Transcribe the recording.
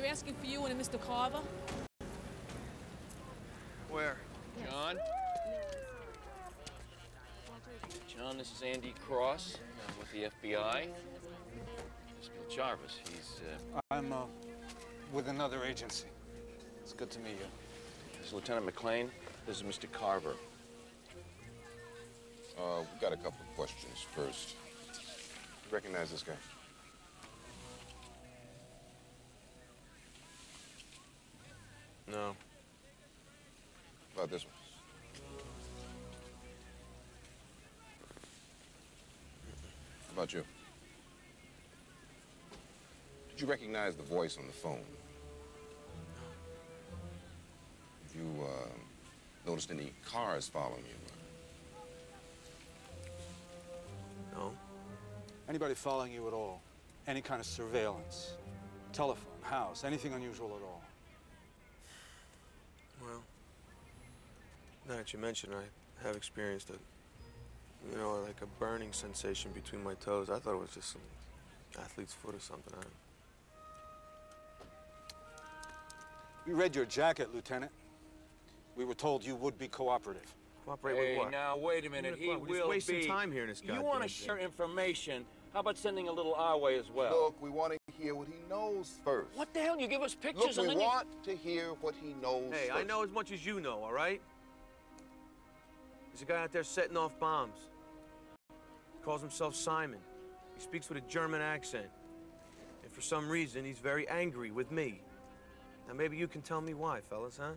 They're asking for you and a Mr. Carver. Where? John? John, this is Andy Cross uh, with the FBI. This is Bill Jarvis. He's, uh, I'm uh, with another agency. It's good to meet you. this is Lieutenant McClane. This is Mr. Carver. Uh, we got a couple of questions first. You recognize this guy? No. How about this one? How about you? Did you recognize the voice on the phone? Have you uh, noticed any cars following you? No. Anybody following you at all? Any kind of surveillance? Telephone, house, anything unusual at all? Well, now that you mention I have experienced it. You know, like a burning sensation between my toes. I thought it was just some athlete's foot or something. I... We read your jacket, Lieutenant. We were told you would be cooperative. Cooperate hey, with what? now, wait a minute. He the fuck? We're just will wasting be... time here in this You want to share information? How about sending a little our way as well? Look, we want to hear what he knows first. What the hell? You give us Look, pictures we and then you... want to hear what he knows Hey, first. I know as much as you know, all right? There's a guy out there setting off bombs. He calls himself Simon. He speaks with a German accent. And for some reason, he's very angry with me. Now, maybe you can tell me why, fellas, huh?